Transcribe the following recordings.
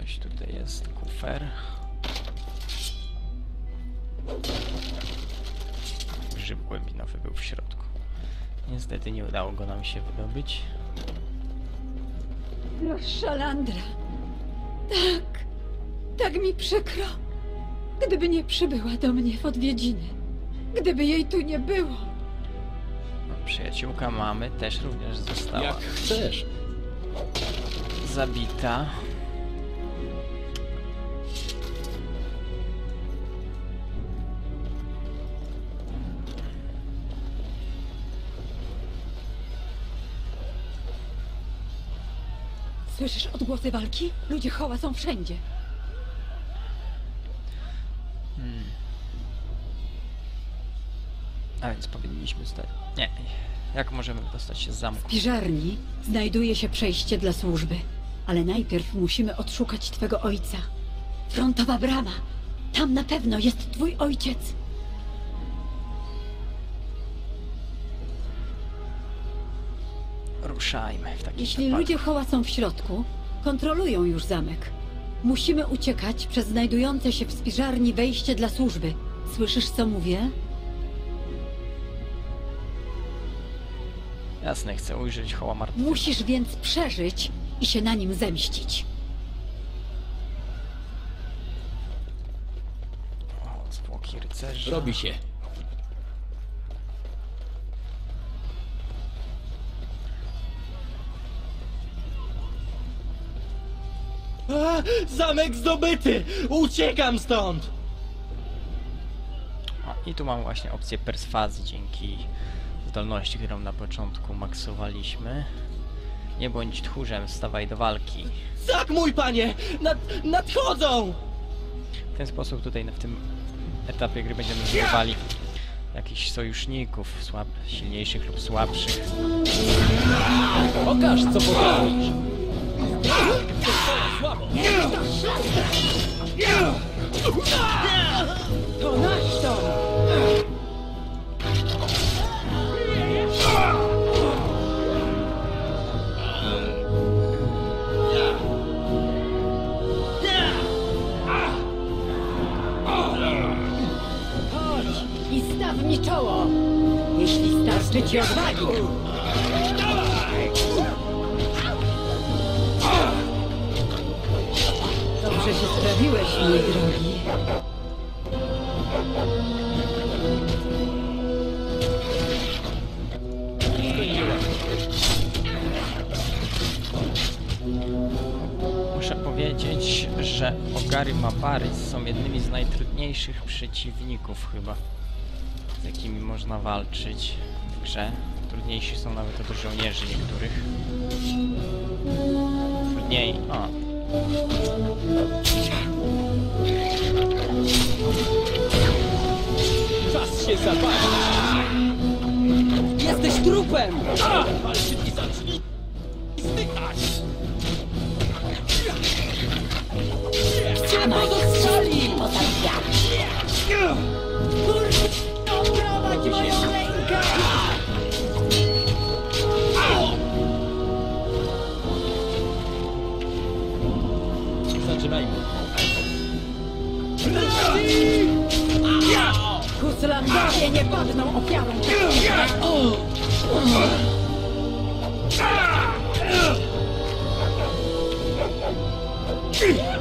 Coś tutaj jest, kufer. Grzyb głębinowy był w środku. Niestety nie udało go nam się wydobyć. Szalandra. Tak. Tak mi przykro. Gdyby nie przybyła do mnie w odwiedziny. Gdyby jej tu nie było. No, przyjaciółka mamy też również została Jak chcesz. zabita. Słyszysz odgłosy walki? Ludzie Hoła są wszędzie. A więc powinniśmy stać. Nie. Jak możemy dostać się z zamku? W piżarni znajduje się przejście dla służby. Ale najpierw musimy odszukać twego ojca. Frontowa brama. Tam na pewno jest twój ojciec. Ruszajmy w takim Jeśli ludzie Hoła są w środku, kontrolują już zamek. Musimy uciekać przez znajdujące się w spiżarni wejście dla służby. Słyszysz, co mówię? Jasne, chcę ujrzeć hoła martwego. Musisz więc przeżyć i się na nim zemścić. O, zwłoki rycerza. Robi się. Zamek zdobyty! Uciekam stąd! O, I tu mam właśnie opcję perswazji dzięki zdolności, którą na początku maksowaliśmy. Nie bądź tchórzem, stawaj do walki. Tak, mój panie! Nad, nadchodzą! W ten sposób tutaj w tym etapie gry będziemy zdobywali jakichś sojuszników, słab, silniejszych lub słabszych. Pokaż, co potrafisz! To nasz dom! Chodź i staw mi czoło, jeśli starczy ci odwagi. Się sprawiłeś, mój drogi. Muszę powiedzieć, że Ogary Mabaris są jednymi z najtrudniejszych przeciwników chyba, z jakimi można walczyć w grze. Trudniejsi są nawet od żołnierzy niektórych. Trudniej... O, się zapalić! Jesteś trupem! Walczyki zacznij stychać! Cię pozostali! Prowadź książki.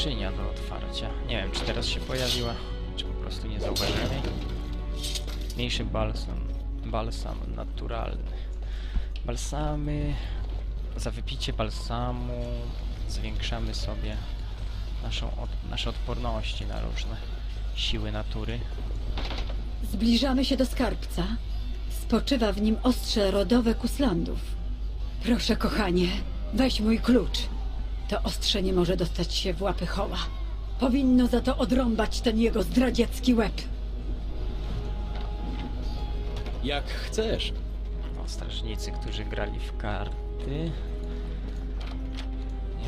Skrzynia do otwarcia. Nie wiem, czy teraz się pojawiła, czy po prostu nie zauważyłem jej. Mniejszy balsam. Balsam naturalny. Balsamy... Za wypicie balsamu zwiększamy sobie naszą od, nasze odporności na różne siły natury. Zbliżamy się do skarbca. Spoczywa w nim ostrze rodowe Kuslandów. Proszę, kochanie, weź mój klucz. To ostrze nie może dostać się w łapy Hoła. Powinno za to odrąbać ten jego zdradziecki łeb. Jak chcesz. No, strażnicy, którzy grali w karty.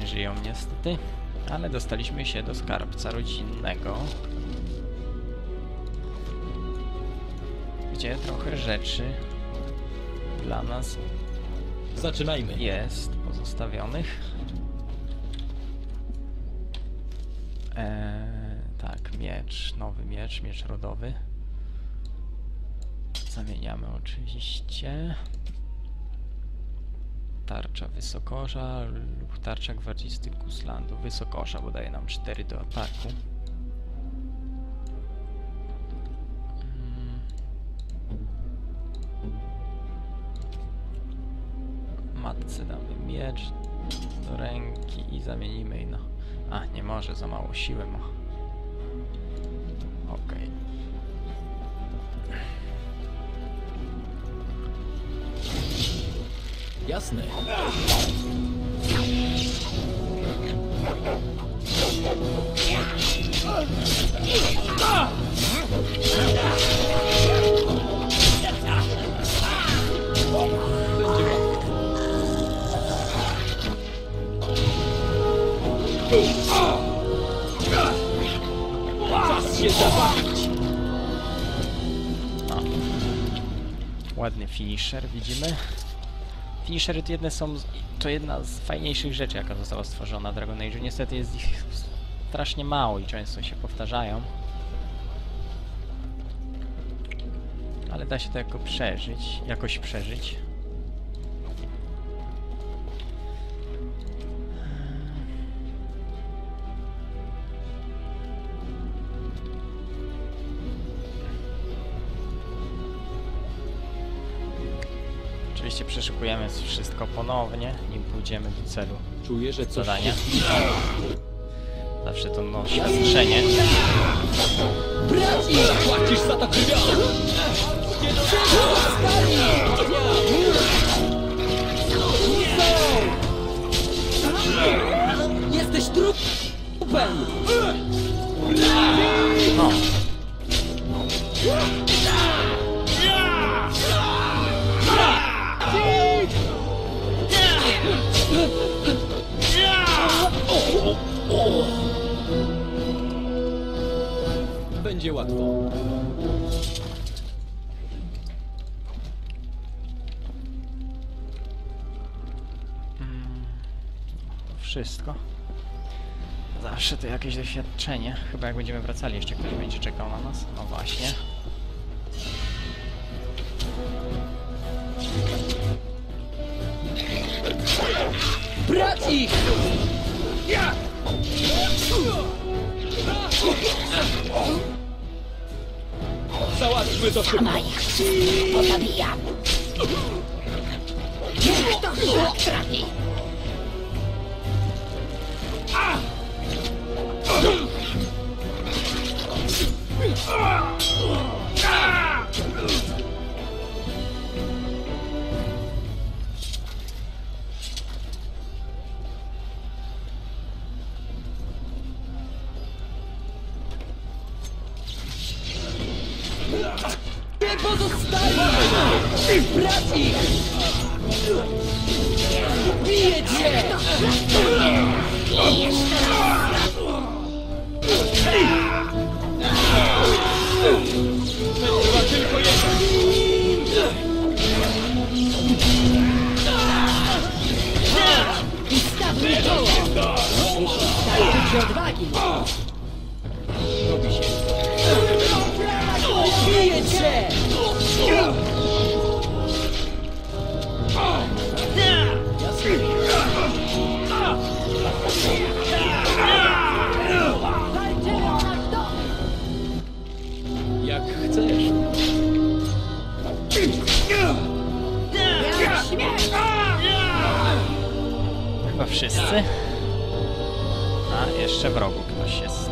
Nie żyją niestety. Ale dostaliśmy się do skarbca rodzinnego. Gdzie trochę rzeczy dla nas Zaczynajmy. jest pozostawionych. Eee, tak, miecz, nowy miecz, miecz rodowy. Zamieniamy oczywiście. Tarcza wysokorza lub tarcza gwardzisty Kuslandu. Wysokorza, bo daje nam 4 do ataku. Mm. Matce damy miecz do ręki i zamienimy jej na... A, nie może, za mało siły ma. Okej. Jasne. Będzie Czas się zabawić. Ładny finisher widzimy. Finishery to jedne są, to jedna z fajniejszych rzeczy, jaka została stworzona w Dragon Age. Niestety jest ich strasznie mało i często się powtarzają. Ale da się to jako przeżyć, jakoś przeżyć. Przeszukujemy wszystko ponownie, nim pójdziemy do celu Czuję, że coś zadania. Zawsze to no, świadczenie. Braci! Płacisz za to krwią! Jesteś trupem! No, wszystko. Zawsze to jakieś doświadczenie. Chyba jak będziemy wracali, jeszcze ktoś będzie czekał na nas. No właśnie. Braci! Załatwmy to szybko. Sama ich wszystkich pozabijam. Niech to szlak trafi. Nie pozostaje! Braci! Biję cię! Starczy ci odwagi! Ktoś jest.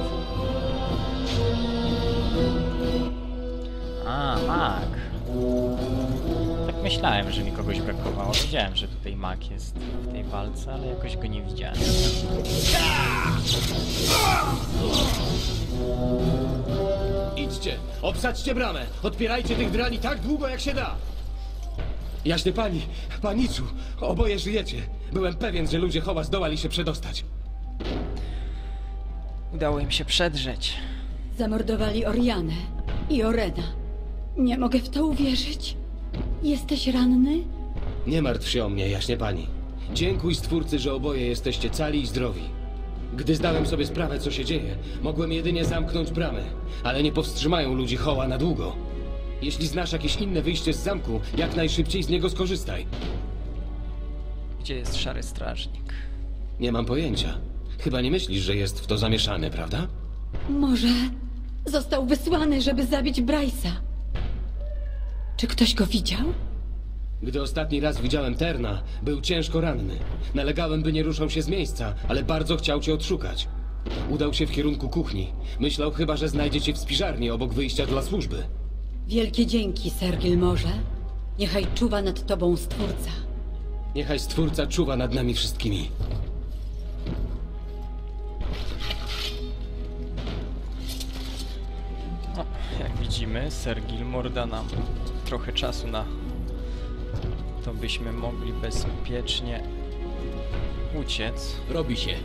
A, mag. myślałem, że mi kogoś brakowało. Wiedziałem, że tutaj mag jest w tej walce, ale jakoś go nie widziałem. Idźcie, obsadźcie bramę. Odpierajcie tych drani tak długo, jak się da. Jaśnie pani, paniczu, oboje żyjecie. Byłem pewien, że ludzie Hoła zdołali się przedostać. Udało im się przedrzeć. Zamordowali Orianę i Orena. Nie mogę w to uwierzyć. Jesteś ranny? Nie martw się o mnie, jaśnie pani. Dziękuj Stwórcy, że oboje jesteście cali i zdrowi. Gdy zdałem sobie sprawę, co się dzieje, mogłem jedynie zamknąć bramę, ale nie powstrzymają ludzi Hoła na długo. Jeśli znasz jakieś inne wyjście z zamku, jak najszybciej z niego skorzystaj. Gdzie jest szary strażnik? Nie mam pojęcia. Chyba nie myślisz, że jest w to zamieszany, prawda? Może został wysłany, żeby zabić Bryce'a. Czy ktoś go widział? Gdy ostatni raz widziałem Terna, był ciężko ranny. Nalegałem, by nie ruszał się z miejsca, ale bardzo chciał cię odszukać. Udał się w kierunku kuchni. Myślał chyba, że znajdzie cię w spiżarni obok wyjścia dla służby. Wielkie dzięki, Ser Gilmorze. Niechaj czuwa nad tobą Stwórca. Niechaj Stwórca czuwa nad nami wszystkimi. Jak widzimy, Ser Gilmore da nam trochę czasu na to byśmy mogli bezpiecznie uciec. Robi się.